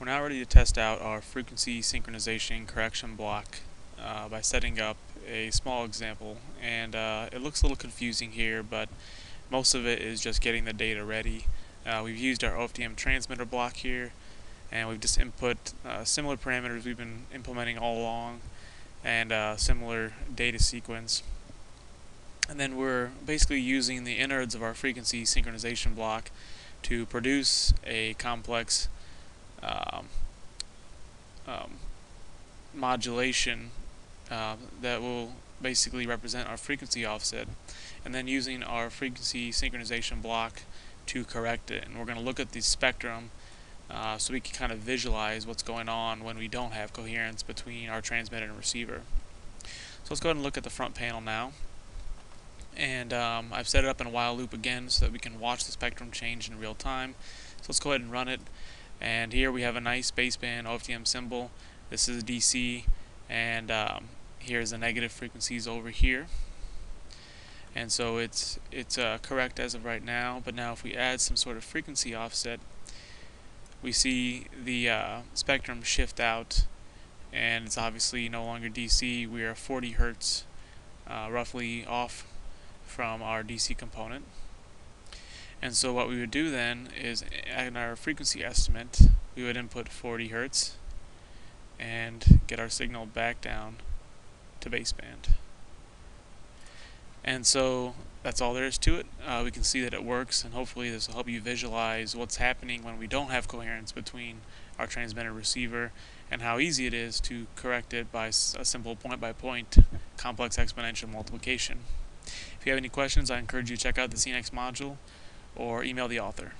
We're now ready to test out our frequency synchronization correction block uh, by setting up a small example and uh, it looks a little confusing here but most of it is just getting the data ready. Uh, we've used our OFDM transmitter block here and we've just input uh, similar parameters we've been implementing all along and uh, similar data sequence and then we're basically using the innards of our frequency synchronization block to produce a complex um, um, modulation uh, that will basically represent our frequency offset and then using our frequency synchronization block to correct it and we're going to look at the spectrum uh, so we can kind of visualize what's going on when we don't have coherence between our transmitter and receiver. So let's go ahead and look at the front panel now and um, I've set it up in a while loop again so that we can watch the spectrum change in real time. So let's go ahead and run it and here we have a nice baseband OFDM symbol. This is DC and um, here's the negative frequencies over here. And so it's it's uh, correct as of right now but now if we add some sort of frequency offset we see the uh, spectrum shift out and it's obviously no longer DC we are 40 Hertz uh, roughly off from our DC component and so what we would do then is in our frequency estimate, we would input 40 hertz and get our signal back down to baseband. And so that's all there is to it. Uh, we can see that it works and hopefully this will help you visualize what's happening when we don't have coherence between our transmitter receiver and how easy it is to correct it by a simple point-by-point -point complex exponential multiplication. If you have any questions, I encourage you to check out the CNX module or email the author.